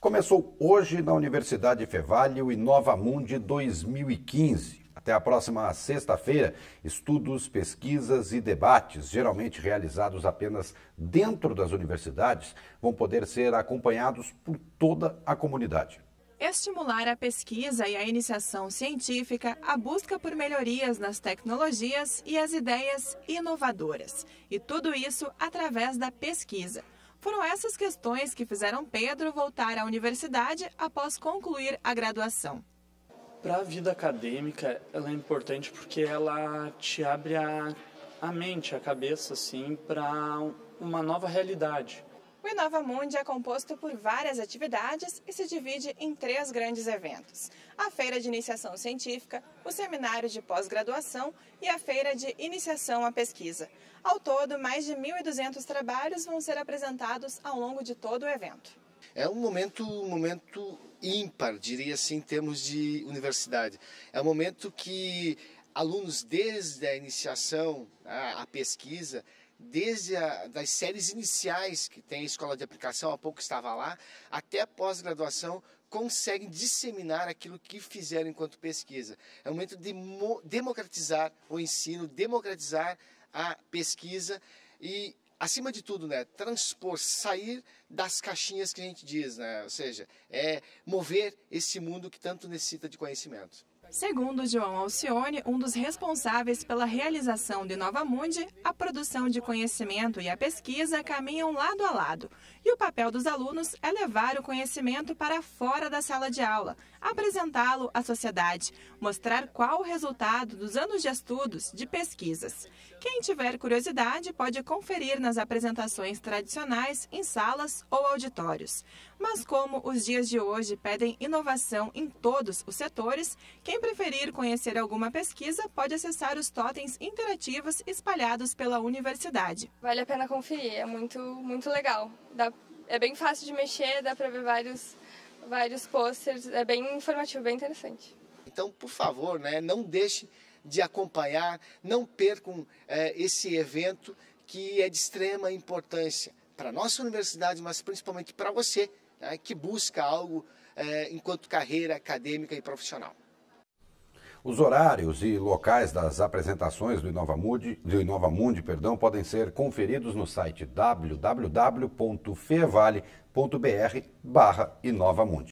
Começou hoje na Universidade Fevale o Inova Mundi 2015. Até a próxima sexta-feira, estudos, pesquisas e debates, geralmente realizados apenas dentro das universidades, vão poder ser acompanhados por toda a comunidade. Estimular a pesquisa e a iniciação científica, a busca por melhorias nas tecnologias e as ideias inovadoras. E tudo isso através da pesquisa. Foram essas questões que fizeram Pedro voltar à universidade após concluir a graduação. Para a vida acadêmica, ela é importante porque ela te abre a, a mente, a cabeça, assim, para uma nova realidade. O Inova Mundi é composto por várias atividades e se divide em três grandes eventos: a Feira de Iniciação Científica, o Seminário de Pós-Graduação e a Feira de Iniciação à Pesquisa. Ao todo, mais de 1.200 trabalhos vão ser apresentados ao longo de todo o evento. É um momento, um momento ímpar, diria assim, em termos de universidade. É um momento que alunos, desde a iniciação à pesquisa, desde a, das séries iniciais que tem a escola de aplicação, há pouco estava lá, até a pós-graduação, conseguem disseminar aquilo que fizeram enquanto pesquisa. É o momento de democratizar o ensino, democratizar a pesquisa e, acima de tudo, né, transpor, sair das caixinhas que a gente diz, né? ou seja, é mover esse mundo que tanto necessita de conhecimento. Segundo João Alcione, um dos responsáveis pela realização de Nova Mundi, a produção de conhecimento e a pesquisa caminham lado a lado. E o papel dos alunos é levar o conhecimento para fora da sala de aula, apresentá-lo à sociedade, mostrar qual o resultado dos anos de estudos, de pesquisas. Quem tiver curiosidade pode conferir nas apresentações tradicionais em salas ou auditórios. Mas como os dias de hoje pedem inovação em todos os setores, quem preferir conhecer alguma pesquisa pode acessar os totens interativos espalhados pela universidade. Vale a pena conferir, é muito, muito legal. Dá, é bem fácil de mexer, dá para ver vários vários posters, é bem informativo, bem interessante. Então, por favor, né, não deixe de acompanhar, não percam é, esse evento que é de extrema importância para a nossa universidade, mas principalmente para você né, que busca algo é, enquanto carreira acadêmica e profissional. Os horários e locais das apresentações do Inova Mundi, do Inova Mundi perdão, podem ser conferidos no site www.fevale.br barra Inova Mundi.